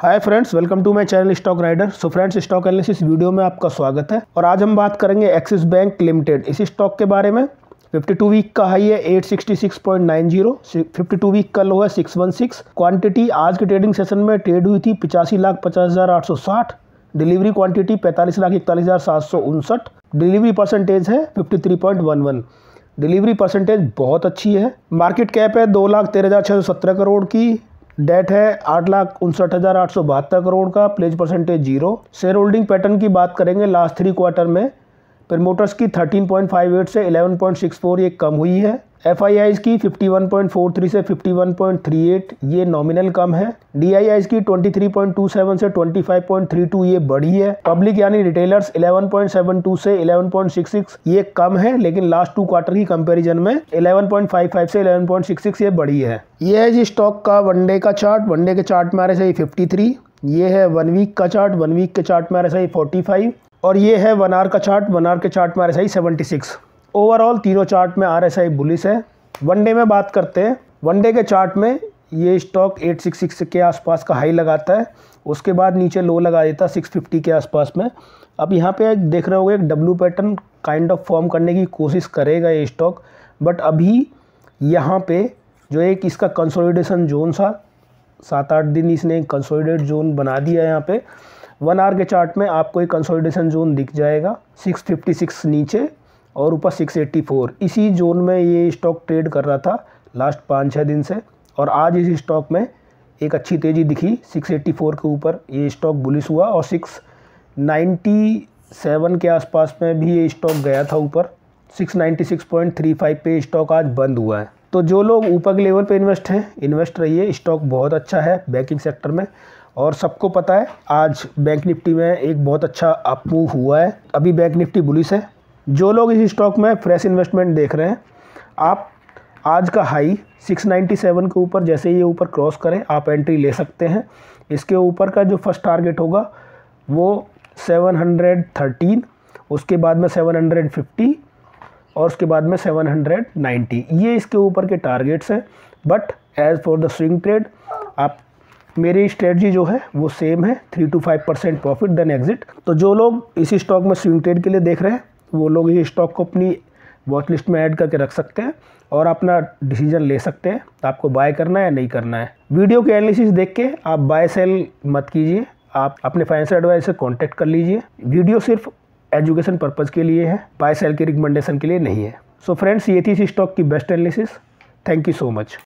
Hi friends welcome to my channel stock rider so friends stock analysis video में आपका स्वागत है। और आज हम बात करेंगे एक्सिस बैंक लिमिटेड इसी स्टॉक के बारे में। 52 वीक का हाई है 866.90 52 वीक का लो है 616 क्वांटिटी आज के ट्रेडिंग सेशन में ट्रेड हुई थी पिचासी लाख पचास हज़ार आठ सौ साठ। डिलीवरी क्वांटिटी पैंतालीस लाख इकतालीस हज़ार सात सौ उनसठ। डिलीवरी परसेंटेज है 53.11 डिलीवरी परसेंटेज बहुत अच्छी है। मार्केट कैप है दो लाख तेरह हज़ार छः सौ सत्रह करोड़ की। डेट है आठ लाख उनसठ हज़ार आठ सौ बहत्तर करोड़ का pledge percentage zero shareholding pattern की बात करेंगे लास्ट थ्री क्वार्टर में। प्रमोटर्स की 13.58 से 11.64 ये कम हुई है। एफ़ की 51.43 से 51.38 ये नॉमिनल कम है। डी की 23.27 से 25.32 ये बढ़ी है। पब्लिक यानी रिटेलर्स 11.72 से 11.66 ये कम है, लेकिन लास्ट टू क्वार्टर की कंपैरिजन में 11.55 से 11.66 ये बढ़ी है। ये है जी स्टॉक का वनडे का चार्ट वनडे के चार्ट में आ रहे सही 53 ये है वन वीक का चार्ट वन वीक के चार्ट में आ रहे सही 45 और ये है वन आर का चार्ट वन आर के चार्ट में R S I seventy six overall तीनों चार्ट में आर एस आई बुलिस है। वनडे में बात करते हैं। वनडे के चार्ट में ये स्टॉक 866 के आसपास का हाई लगाता है। उसके बाद नीचे लो लगा देता है 650 के आसपास में। अब यहाँ पे देख रहे हो एक W pattern kind of form करने की कोशिश करेगा ये स्टॉक बट अभी यहाँ पे जो एक इसका कंसोलिडेशन जोन सा सात आठ दिन इसने कंसोलिडेट जोन बना दिया यहाँ पे। वन आर के चार्ट में आपको एक कंसोलिडेशन जोन दिख जाएगा। 656 नीचे। और ऊपर 684 इसी जोन में ये स्टॉक ट्रेड कर रहा था लास्ट पाँच छः दिन से और आज इस स्टॉक में एक अच्छी तेज़ी दिखी। 684 के ऊपर ये स्टॉक बुलिस हुआ और 697 के आसपास में भी ये स्टॉक गया था ऊपर। 696.35 पे स्टॉक आज बंद हुआ है। तो जो लोग ऊपर के लेवल पे इन्वेस्ट हैं इन्वेस्ट रहिए। स्टॉक बहुत अच्छा है बैंकिंग सेक्टर में। और सबको पता है, आज बैंक निफ्टी में एक बहुत अच्छा अप मूव हुआ है। अभी बैंक निफ्टी बुलिस है। जो लोग इस स्टॉक में फ्रेश इन्वेस्टमेंट देख रहे हैं, आप आज का हाई 697 के ऊपर, जैसे ही ये ऊपर क्रॉस करें, आप एंट्री ले सकते हैं। इसके ऊपर का जो फ़र्स्ट टारगेट होगा, वो 713 उसके बाद में 750 और उसके बाद में 790 ये इसके ऊपर के टारगेट्स हैं but as for the swing trade आप, मेरी स्ट्रेटजी जो है, वो सेम है three to five percent profit then exit तो जो लोग इसी स्टॉक में स्विंग ट्रेड के लिए देख रहे हैं वो लोग इस स्टॉक को अपनी वॉच लिस्ट में ऐड करके रख सकते हैं और अपना डिसीज़न ले सकते हैं आपको बाय करना है या नहीं करना है। वीडियो के एनालिसिस देख के आप बाय सेल मत कीजिए, आप अपने फाइनेंशियल एडवाइजर से कॉन्टैक्ट कर लीजिए। वीडियो सिर्फ़ एजुकेशन पर्पज़ के लिए है बाय सेल की रिकमेंडेशन के लिए नहीं है। सो so फ्रेंड्स ये थी इस स्टॉक की best analysis thank you so much